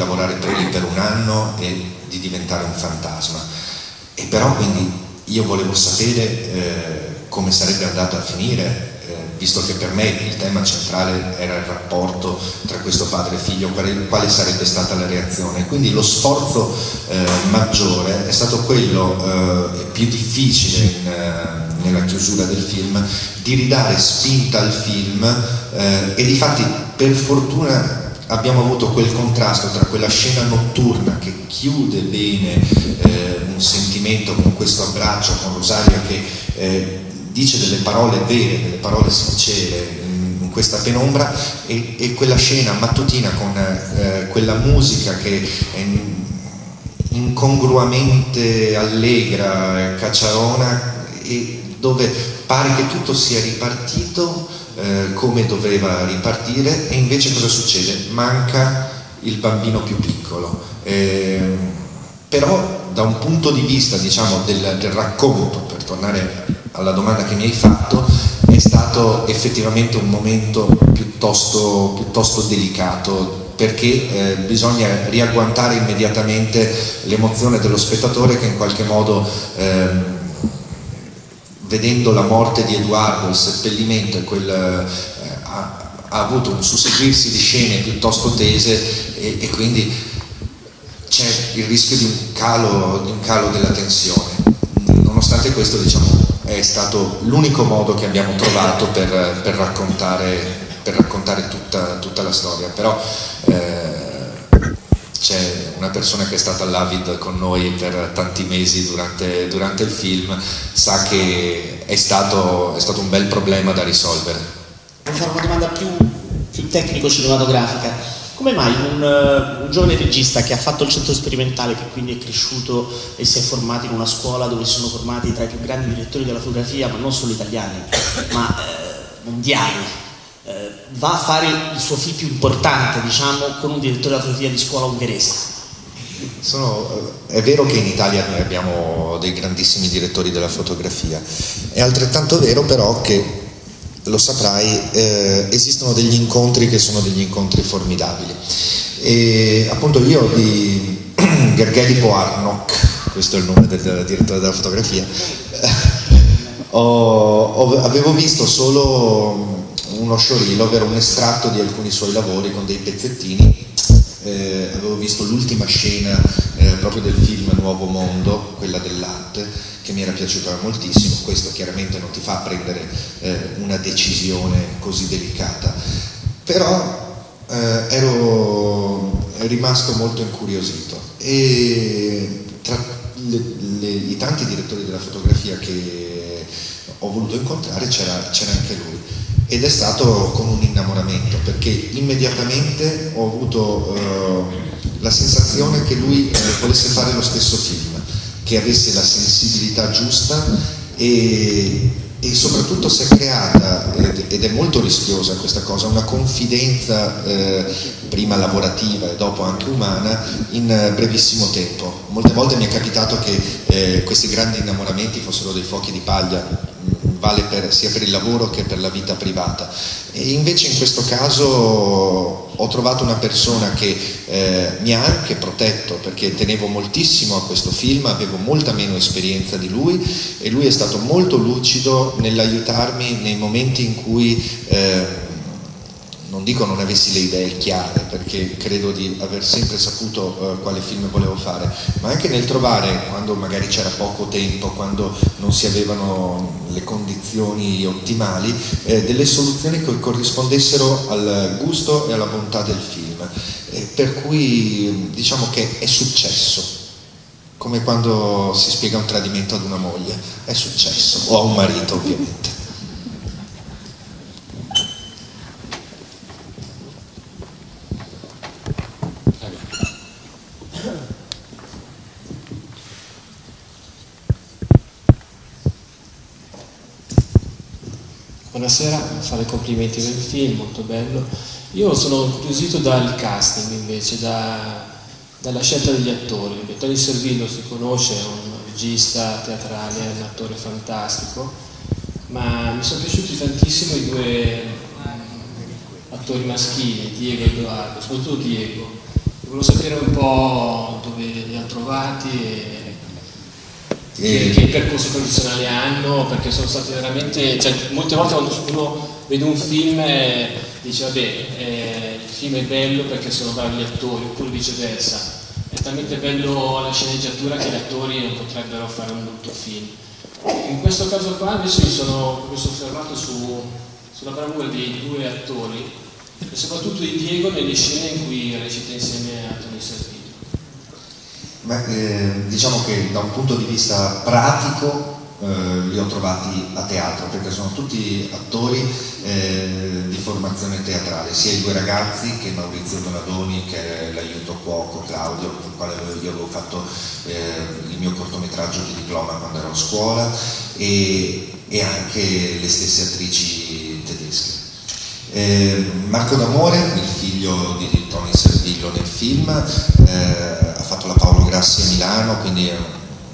lavorare per lui per un anno e di diventare un fantasma. E però quindi io volevo sapere eh, come sarebbe andato a finire visto che per me il tema centrale era il rapporto tra questo padre e figlio, quale, quale sarebbe stata la reazione. Quindi lo sforzo eh, maggiore è stato quello eh, più difficile in, eh, nella chiusura del film, di ridare spinta al film eh, e di fatti per fortuna abbiamo avuto quel contrasto tra quella scena notturna che chiude bene eh, un sentimento con questo abbraccio con Rosaria che eh, dice delle parole vere, delle parole sincere in questa penombra e, e quella scena mattutina con eh, quella musica che è incongruamente allegra, cacciarona e dove pare che tutto sia ripartito eh, come doveva ripartire e invece cosa succede? Manca il bambino più piccolo. Eh, però da un punto di vista diciamo, del, del racconto, per tornare alla domanda che mi hai fatto, è stato effettivamente un momento piuttosto, piuttosto delicato perché eh, bisogna riagguantare immediatamente l'emozione dello spettatore che in qualche modo eh, vedendo la morte di Edoardo, il seppellimento quel, eh, ha, ha, avuto un susseguirsi di scene piuttosto tese e, e quindi c'è il rischio di un calo, di un calo della tensione. Nonostante questo diciamo è stato l'unico modo che abbiamo trovato per, per raccontare, per raccontare tutta, tutta, la storia, però eh, c'è una persona che è stata all'Avid con noi per tanti mesi durante, durante il film, sa che è stato, è stato, un bel problema da risolvere. Voglio fare una domanda più, più tecnico-cinematografica come mai un, uh, un, giovane regista che ha fatto il centro sperimentale, che quindi è cresciuto e si è formato in una scuola dove si sono formati tra i più grandi direttori della fotografia, ma non solo italiani, ma uh, mondiali, va a fare il suo film più importante, diciamo, con un direttore della fotografia di scuola ungherese? Sono, è vero che in Italia noi abbiamo dei grandissimi direttori della fotografia, è altrettanto vero però che lo saprai, eh, esistono degli incontri che sono degli incontri formidabili. E appunto io di Gergely Poarnok, questo è il nome del direttore della fotografia, ho, ho, avevo visto solo uno showreel, ovvero un estratto di alcuni suoi lavori con dei pezzettini. Eh, avevo visto l'ultima scena eh, proprio del film Nuovo Mondo, quella dell'arte che mi era piaciuta moltissimo, questo chiaramente non ti fa prendere eh, una decisione così delicata, però eh, ero rimasto molto incuriosito. E tra le, le, i tanti direttori della fotografia che ho voluto incontrare c'era, c'era anche lui ed è stato con un innamoramento perché immediatamente ho avuto eh, la sensazione che lui eh, volesse fare lo stesso film che avesse la sensibilità giusta e, e soprattutto si è creata, ed è molto rischiosa questa cosa, una confidenza eh, prima lavorativa e dopo anche umana in brevissimo tempo. Molte volte mi è capitato che eh, questi grandi innamoramenti fossero dei fuochi di paglia vale per, sia per il lavoro che per la vita privata. E invece in questo caso ho trovato una persona che eh, mi ha anche protetto perché tenevo moltissimo a questo film, avevo molta meno esperienza di lui e lui è stato molto lucido nell'aiutarmi nei momenti in cui... Eh, non dico non avessi le idee chiare, perché credo di aver sempre saputo uh, quale film volevo fare, ma anche nel trovare, quando magari c'era poco tempo, quando non si avevano le condizioni ottimali, eh, delle soluzioni che corrispondessero al gusto e alla bontà del film. Eh, per cui diciamo che è successo, come quando si spiega un tradimento ad una moglie, è successo, o a un marito ovviamente. Buonasera, fare complimenti per il film, molto bello. Io sono incuriosito dal casting invece, da, dalla scelta degli attori. Tony Servillo si conosce, è un regista teatrale, è un attore fantastico, ma mi sono piaciuti tantissimo i due attori maschili, Diego e Edoardo, soprattutto Diego. volevo sapere un po' dove li ha trovati e, e... che, percorso professionale hanno, perché sono stati veramente, cioè, molte volte quando uno vede un film e dice vabbè, eh, il film è bello perché sono bravi gli attori, oppure viceversa. È talmente bello la sceneggiatura che gli attori non potrebbero fare un brutto film. In questo caso qua invece mi sono, mi fermato su, sulla bravura dei due attori e soprattutto di Diego nelle scene in cui recita insieme a Tony Servillo. Ma, eh, diciamo che da un punto di vista pratico eh, li ho trovati a teatro perché sono tutti attori eh, di formazione teatrale, sia i due ragazzi che Maurizio Donadoni che è l'aiuto cuoco Claudio con il quale io avevo fatto eh, il mio cortometraggio di diploma quando ero a scuola e, e anche le stesse attrici tedesche. Eh, Marco D'Amore, il figlio di Tony Servillo nel film, eh, fatto la Paolo Grassi a Milano, quindi è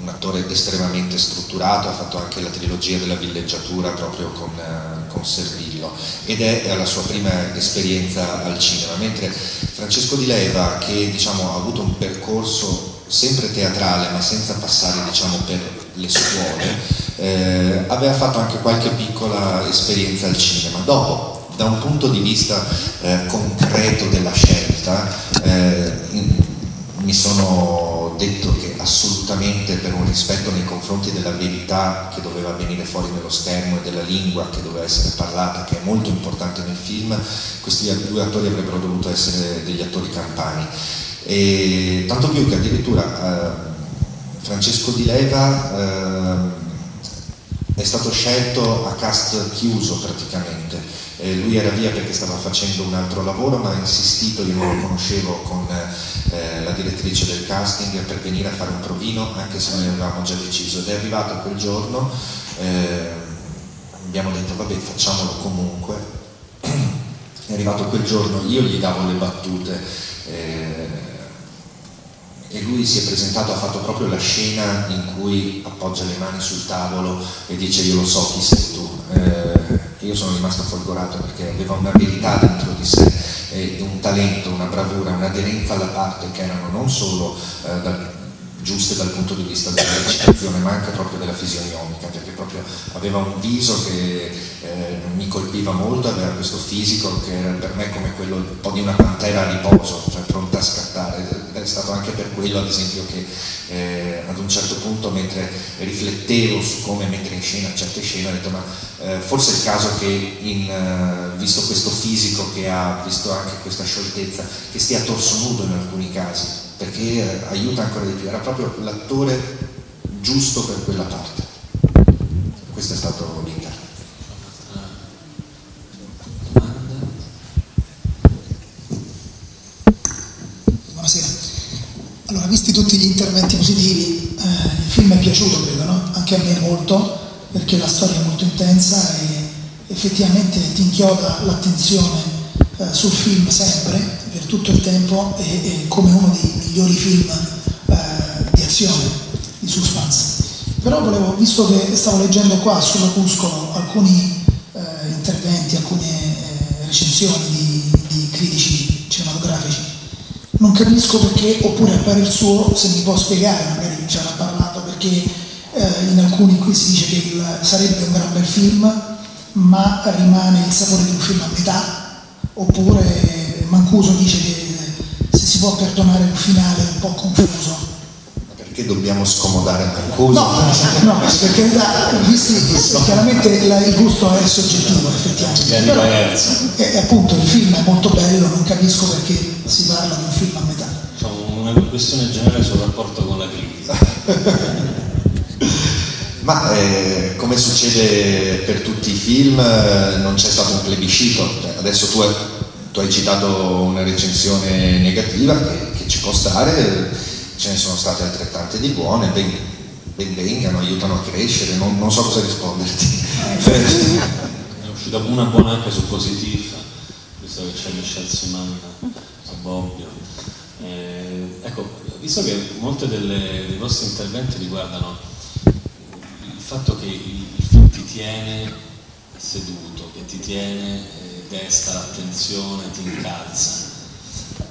un attore estremamente strutturato, ha fatto anche la trilogia della villeggiatura proprio con, eh, con Servillo ed è la sua prima esperienza al cinema, mentre Francesco Di Leva che diciamo, ha avuto un percorso sempre teatrale ma senza passare diciamo, per le scuole, eh, aveva fatto anche qualche piccola esperienza al cinema. Dopo da un punto di vista eh, concreto della scelta eh, mi sono detto che assolutamente per un rispetto nei confronti della verità che doveva venire fuori nello schermo e della lingua che doveva essere parlata, che è molto importante nel film, questi due attori avrebbero dovuto essere degli attori campani. E, tanto più che addirittura eh, Francesco Di Leva eh, è stato scelto a cast chiuso praticamente. Eh, lui era via perché stava facendo un altro lavoro, ma ha insistito, io non lo conoscevo, con eh, la direttrice del casting per venire a fare un provino, anche se noi avevamo già deciso. Ed è arrivato quel giorno, eh, abbiamo detto vabbè facciamolo comunque. È arrivato quel giorno, io gli davo le battute eh, e lui si è presentato, ha fatto proprio la scena in cui appoggia le mani sul tavolo e dice io lo so chi sei tu. Eh, io sono rimasto folgorato perché aveva una verità dentro di sé, eh, un talento, una bravura, un'aderenza alla parte che erano non solo eh, dal, giuste dal punto di vista della recitazione ma anche proprio della fisionomica perché proprio aveva un viso che eh, mi colpiva molto, aveva questo fisico che era per me come quello un po' di una pantera a riposo, cioè pronta a scattare è stato anche per quello ad esempio che eh, ad un certo punto mentre riflettevo su come mettere in scena certe scene ho detto ma eh, forse è il caso che in, uh, visto questo fisico che ha, visto anche questa scioltezza, che stia torso nudo in alcuni casi, perché eh, aiuta ancora di più, era proprio l'attore giusto per quella parte. Questo è stato l'interno. Allora, visti tutti gli interventi positivi, eh, il film è piaciuto, credo, no? Anche a me molto, perché la storia è molto intensa e effettivamente ti inchioda l'attenzione eh, sul film sempre, per tutto il tempo, e, e come uno dei migliori film eh, di azione, di suspense. Però volevo, visto che stavo leggendo qua sull'opuscolo alcuni eh, interventi, alcune eh, recensioni capisco perché, oppure a fare il suo, se mi può spiegare, magari già l'ha parlato, perché eh, in alcuni qui si dice che il, sarebbe un gran bel film, ma rimane il sapore di un film a metà, oppure Mancuso dice che se si può perdonare un finale un po' confuso. Perché dobbiamo scomodare Mancuso? No, no, perché da, visti, chiaramente la, il gusto è soggettivo effettivamente. Però, e, appunto il film è molto bello, non capisco perché si parla di un film a una questione generale sul rapporto con la critica. Ma eh, come succede per tutti i film eh, non c'è stato un plebiscito, cioè, adesso tu, tu, hai citato una recensione negativa che, che, ci può stare, ce ne sono state altrettante di buone, ben, ben vengano, aiutano a crescere, non, non so cosa risponderti. È uscita una buona anche su Positif, visto che c'è Michel Siman a Bobbio. Ecco, visto che molti dei vostri interventi riguardano fatto che il, il film ti tiene seduto, che ti tiene, eh, desta l'attenzione, ti incalza.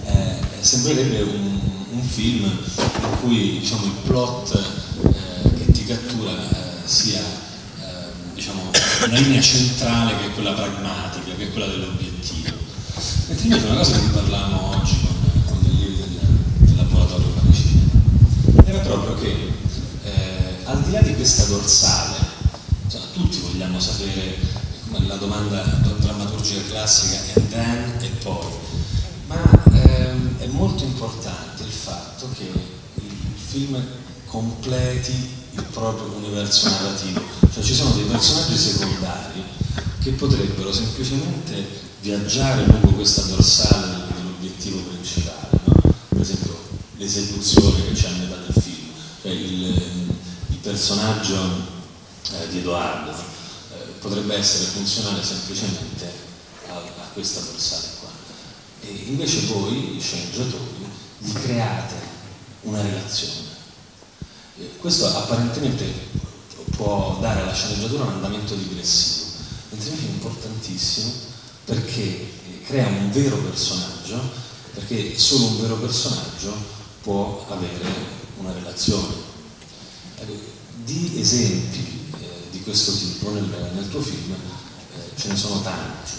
Eh, sembrerebbe un, un, film in cui diciamo, il plot eh, che ti cattura eh, sia eh, diciamo, una linea centrale che è quella pragmatica, che è quella dell'obiettivo. Mentre invece una cosa di cui parlavamo oggi con, con degli allievi del, del laboratorio Fare era proprio che eh, al di là di questa dorsale, cioè, tutti vogliamo sapere la domanda drammaturgica classica and then e poi, ma ehm, è molto importante il fatto che il film completi il proprio universo narrativo, cioè ci sono dei personaggi secondari che potrebbero semplicemente viaggiare lungo questa dorsale dell'obiettivo principale, no? per esempio l'esecuzione che c'è personaggio eh, di Edoardo eh, potrebbe essere funzionale semplicemente a, a questa dorsale qua. E invece voi, i sceneggiatori, gli create una relazione. E questo apparentemente può dare alla sceneggiatura un andamento digressivo, mentre invece è importantissimo perché eh, crea un vero personaggio, perché solo un vero personaggio può avere una relazione. Di esempi eh, di questo tipo nel, nel tuo film eh, ce ne sono tanti.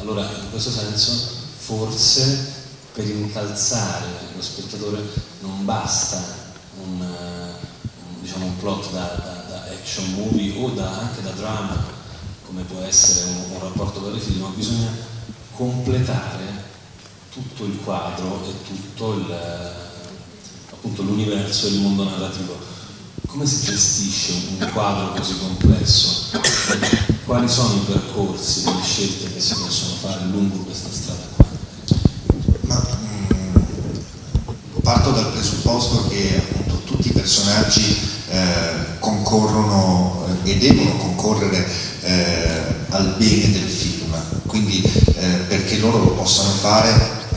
Allora, in questo senso, forse per incalzare lo spettatore non basta un, un, diciamo, un plot da, da, da, action movie o da, anche da drama, come può essere un, un rapporto con i film, ma bisogna completare tutto il quadro e tutto l'universo e il mondo narrativo. Come si gestisce un quadro così complesso? Quali sono i percorsi, le scelte che si possono fare lungo questa strada qua? Ma, mh, parto dal presupposto che appunto, tutti i personaggi eh, concorrono eh, e devono concorrere eh, al bene del film, quindi eh, perché loro lo possano fare,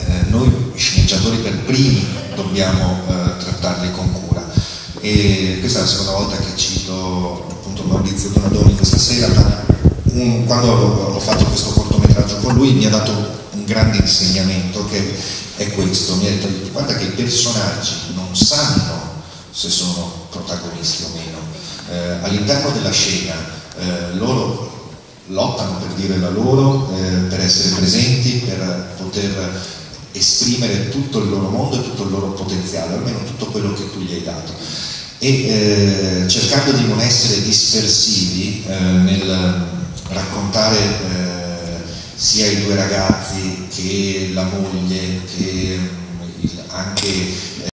eh, noi sceneggiatori per primi dobbiamo E questa è la seconda volta che cito appunto Maurizio Donadoni questa sera, ma un, quando ho, ho fatto questo cortometraggio con lui mi ha dato un grande insegnamento che è questo, mi ha detto guarda che i personaggi non sanno se sono protagonisti o meno, eh, all'interno della scena eh, loro lottano per dire la loro, eh, per essere presenti, per poter esprimere tutto il loro mondo e tutto il loro potenziale, almeno tutto quello che tu gli hai dato. E eh, cercando di non essere dispersivi eh, nel raccontare eh, sia i due ragazzi che la moglie che il, anche